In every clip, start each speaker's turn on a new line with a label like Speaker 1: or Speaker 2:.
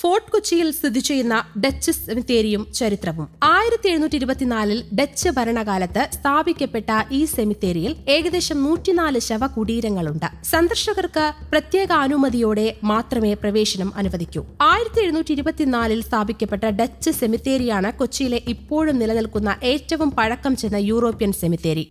Speaker 1: Fort കൊച്ചിയിൽ സ്ഥിതി ചെയ്യുന്ന ഡച്ച് സെമിത്തേരിയും ചരിത്രവും. ആയിരത്തി എഴുന്നൂറ്റി ഇരുപത്തിനാലിൽ ഡച്ച് ഭരണകാലത്ത് സ്ഥാപിക്കപ്പെട്ട ഈ സെമിത്തേരിയിൽ ഏകദേശം നൂറ്റിനാല് ശവകുടീരങ്ങളുണ്ട്. സന്ദർശകർക്ക് പ്രത്യേക അനുമതിയോടെ മാത്രമേ പ്രവേശനം അനുവദിക്കൂ. ആയിരത്തി എഴുന്നൂറ്റി ഇരുപത്തിനാലിൽ സ്ഥാപിക്കപ്പെട്ട ഡച്ച് സെമിത്തേരിയാണ് കൊച്ചിയിലെ ഇപ്പോഴും നിലനിൽക്കുന്ന ഏറ്റവും പഴക്കം ചെന്ന യൂറോപ്യൻ സെമിത്തേരി.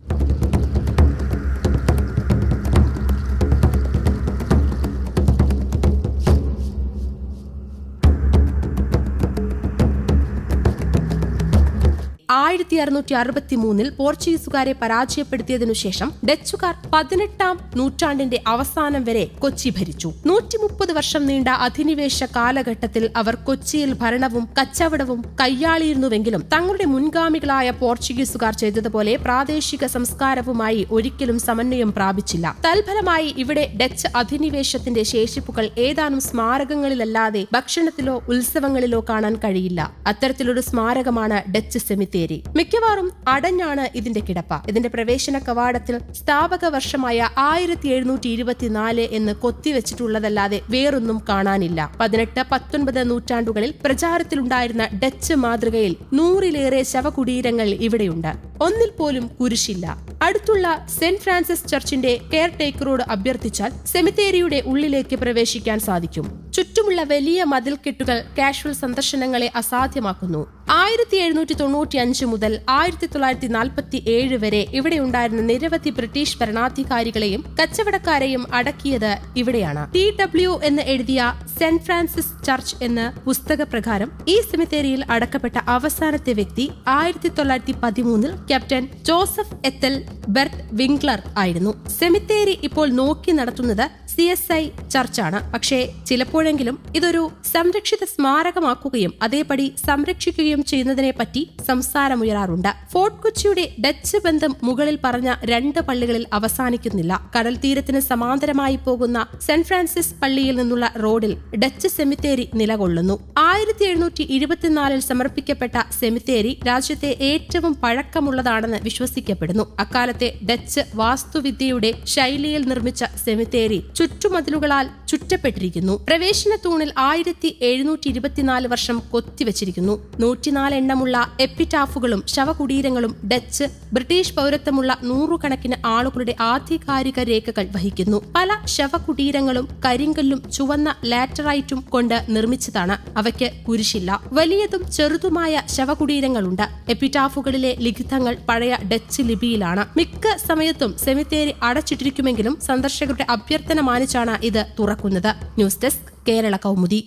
Speaker 1: ആയിരത്തി അറുന്നൂറ്റി അറുപത്തി മൂന്നിൽ പോർച്ചുഗീസുകാരെ പരാജയപ്പെടുത്തിയതിനു ശേഷം ഡച്ചുകാർ പതിനെട്ടാം നൂറ്റാണ്ടിന്റെ അവസാനം വരെ കൊച്ചി ഭരിച്ചു. നൂറ്റി മുപ്പത് വർഷം നീണ്ട അധിനിവേശ കാലഘട്ടത്തിൽ അവർ കൊച്ചിയിൽ ഭരണവും കച്ചവടവും കൈയാളിയിരുന്നുവെങ്കിലും തങ്ങളുടെ മുൻഗാമികളായ പോർച്ചുഗീസുകാർ ചെയ്തതുപോലെ പ്രാദേശിക സംസ്കാരവുമായി ഒരിക്കലും സമന്വയം പ്രാപിച്ചില്ല. തൽഫലമായി ഇവിടെ ഡച്ച് അധിനിവേശത്തിന്റെ ശേഷിപ്പുകൾ ഏതാനും സ്മാരകങ്ങളിലല്ലാതെ ഭക്ഷണത്തിലോ ഉത്സവങ്ങളിലോ കാണാൻ കഴിയില്ല. അത്തരത്തിലൊരു സ്മാരകമാണ് ഡച്ച് സെമിത്തേരി. മിക്കവാറും അടഞ്ഞാണ് ഇതിന്റെ കിടപ്പ. ഇതിന്റെ പ്രവേശന കവാടത്തിൽ സ്ഥാപക വർഷമായ ആയിരത്തി എഴുന്നൂറ്റി ഇരുപത്തിനാല് എന്ന് കൊത്തിവെച്ചിട്ടുള്ളതല്ലാതെ വേറൊന്നും കാണാനില്ല. പതിനെട്ട് പത്തൊൻപത് നൂറ്റാണ്ടുകളിൽ പ്രചാരത്തിലുണ്ടായിരുന്ന ഡച്ച് മാതൃകയിൽ നൂറിലേറെ ശവകുടീരങ്ങൾ ഇവിടെയുണ്ട്. ഒന്നിൽ പോലും കുരിശില്ല. അടുത്തുള്ള സെന്റ് ഫ്രാൻസിസ് ചർച്ചിന്റെ കെയർ ടേക്കറോട് അഭ്യർത്ഥിച്ചാൽ സെമിത്തേരിയുടെ ഉള്ളിലേക്ക് പ്രവേശിക്കാൻ സാധിക്കും. ചുറ്റുമുള്ള വലിയ മതിൽക്കെട്ടുകൾ കാഷ്വൽ സന്ദർശനങ്ങളെ അസാധ്യമാക്കുന്നു. ആയിരത്തി എഴുന്നൂറ്റി തൊണ്ണൂറ്റി അഞ്ച് മുതൽ ആയിരത്തി തൊള്ളായിരത്തി നാൽപ്പത്തി ഏഴ് വരെ ഇവിടെ ഉണ്ടായിരുന്ന നിരവധി ബ്രിട്ടീഷ് ഭരണാധികാരികളെയും കച്ചവടക്കാരെയും അടക്കിയത് ഇവിടെയാണ്. ടി ഡബ്ല്യു എന്ന് എഴുതിയ സെന്റ് ഫ്രാൻസിസ് ചർച്ച് എന്ന പുസ്തക പ്രകാരം ഈ സെമിത്തേരിയിൽ അടക്കപ്പെട്ട അവസാനത്തെ വ്യക്തി ആയിരത്തി തൊള്ളായിരത്തി പതിമൂന്നിൽ captain Joseph Ethelbert Wingler ആയിരുന്നു. സെമിത്തേരി ഇപ്പോൾ നോക്കി നടത്തുന്നത് സി എസ് ഐ ചർച്ചാണ്. പക്ഷേ ചിലപ്പോഴെങ്കിലും ഇതൊരു സംരക്ഷിത സ്മാരകമാക്കുകയും അതേപടി സംരക്ഷിക്കുകയും ചെയ്യുന്നതിനെ പറ്റി സംസാരമുയരാറുണ്ട്. ഫോർട്ട് കൊച്ചിയുടെ ഡച്ച് ബന്ധം മുകളിൽ പറഞ്ഞ രണ്ട് പള്ളികളിൽ അവസാനിക്കുന്നില്ല. കടൽ തീരത്തിന് സമാന്തരമായി പോകുന്ന സെന്റ് ഫ്രാൻസിസ് പള്ളിയിൽ നിന്നുള്ള റോഡിൽ ഡച്ച് സെമിത്തേരി നിലകൊള്ളുന്നു. ആയിരത്തി എഴുന്നൂറ്റി ഇരുപത്തിനാലിൽ സമർപ്പിക്കപ്പെട്ട സെമിത്തേരി രാജ്യത്തെ ഏറ്റവും പഴക്കമുള്ളതാണെന്ന് വിശ്വസിക്കപ്പെടുന്നു. അക്കാലത്തെ ഡച്ച് വാസ്തുവിദ്യയുടെ ശൈലിയിൽ നിർമ്മിച്ച സെമിത്തേരി ചുറ്റുമതിലുകളാൽ ചുറ്റപ്പെട്ടിരിക്കുന്നു. പ്രവേശന തൂണിൽ ആയിരത്തി എഴുന്നൂറ്റി ഇരുപത്തിനാല് വർഷം കൊത്തിവച്ചിരിക്കുന്നു. നൂറ്റിനാല് എണ്ണമുള്ള എപ്പിറ്റാഫുകളും ശവകുടീരങ്ങളും ഡച്ച് ബ്രിട്ടീഷ് പൗരത്വമുള്ള നൂറുകണക്കിന് ആളുകളുടെ ആധികാരിക രേഖകൾ വഹിക്കുന്നു. പല ശവകുടീരങ്ങളും കരിങ്കല്ലും ചുവന്ന ലാറ്ററൈറ്റും കൊണ്ട് നിർമ്മിച്ചതാണ്. അവയ്ക്ക് കുരിശില്ല. വലിയതും ചെറുതുമായ ശവകുടീരങ്ങളുണ്ട്. എപ്പിറ്റാഫുകളിലെ ലിഖിതങ്ങൾ പഴയ ഡച്ച് ലിപിയിലാണ്. മിക്ക സമയത്തും സെമിത്തേരി അടച്ചിട്ടിരിക്കുമെങ്കിലും സന്ദർശകരുടെ അഭ്യർത്ഥന മാനിച്ചാണ് ഇത് തുറക്കുന്നത് ന്യൂസ് ഡെസ്ക് കേരള കൗമുദി.